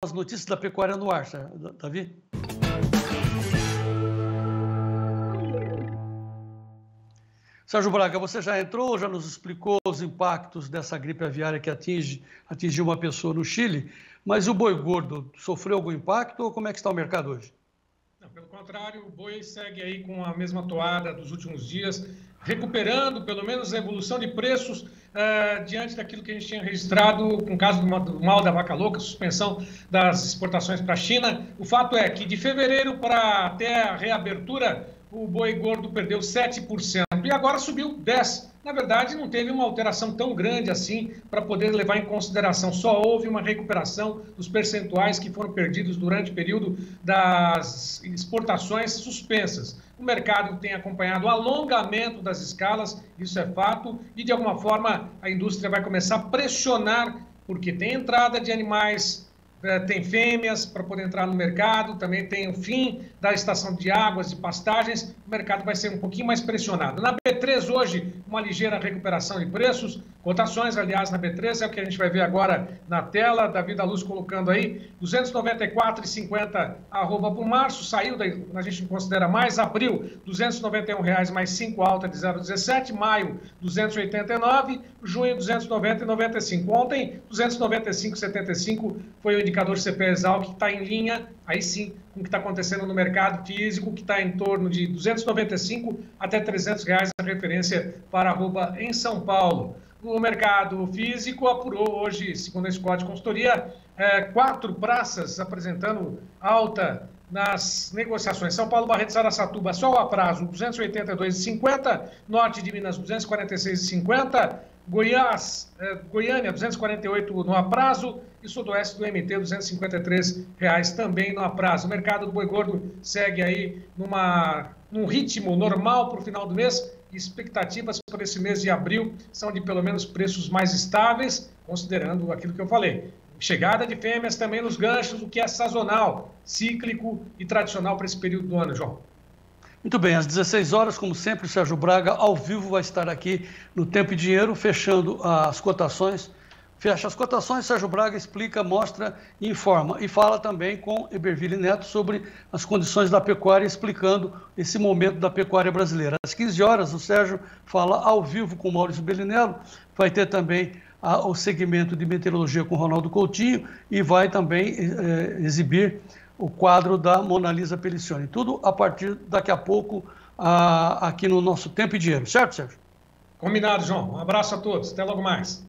as notícias da pecuária no ar, Davi. Sérgio Braga, você já entrou, já nos explicou os impactos dessa gripe aviária que atinge, atingiu uma pessoa no Chile, mas o boi gordo sofreu algum impacto ou como é que está o mercado hoje? Não, pelo contrário, o boi segue aí com a mesma toada dos últimos dias, recuperando pelo menos a evolução de preços uh, diante daquilo que a gente tinha registrado com o caso do mal da vaca louca, suspensão das exportações para a China. O fato é que de fevereiro para até a reabertura, o boi gordo perdeu 7% e agora subiu 10%. Na verdade, não teve uma alteração tão grande assim para poder levar em consideração. Só houve uma recuperação dos percentuais que foram perdidos durante o período das exportações suspensas. O mercado tem acompanhado o alongamento das escalas, isso é fato, e de alguma forma a indústria vai começar a pressionar, porque tem entrada de animais tem fêmeas para poder entrar no mercado, também tem o fim da estação de águas e pastagens, o mercado vai ser um pouquinho mais pressionado. Na B3 hoje, uma ligeira recuperação de preços, cotações, aliás, na B3 é o que a gente vai ver agora na tela, Davi da Luz colocando aí, 294,50 arroba por março, saiu, daí, a gente considera mais, abril, 291 reais mais 5 alta de 0,17, maio, 289, junho, 290,95. Ontem, 295,75 foi o indicador CPE Exal, que está em linha, aí sim, com o que está acontecendo no mercado físico, que está em torno de 295 até 300 reais a referência para arroba em São Paulo. O mercado físico apurou hoje, segundo a de Consultoria, é, quatro praças apresentando alta nas negociações. São Paulo, Barreto, Saracatuba, só a prazo, 282,50. Norte de Minas, 246,50. Goiás, eh, Goiânia, 248 no aprazo e sudoeste do MT, 253 reais também no aprazo. O mercado do boi gordo segue aí numa, num ritmo normal para o final do mês. Expectativas para esse mês de abril são de pelo menos preços mais estáveis, considerando aquilo que eu falei. Chegada de fêmeas também nos ganchos, o que é sazonal, cíclico e tradicional para esse período do ano, João. Muito bem, às 16 horas, como sempre, o Sérgio Braga, ao vivo, vai estar aqui no Tempo e Dinheiro, fechando as cotações. Fecha as cotações, Sérgio Braga explica, mostra e informa. E fala também com Eberville Neto sobre as condições da pecuária, explicando esse momento da pecuária brasileira. Às 15 horas, o Sérgio fala ao vivo com Maurício Belinello. Vai ter também a, o segmento de meteorologia com Ronaldo Coutinho e vai também eh, exibir o quadro da Mona Lisa Pelicione. Tudo a partir daqui a pouco aqui no nosso Tempo e Dinheiro, certo, Sérgio? Combinado, João. Um abraço a todos. Até logo mais.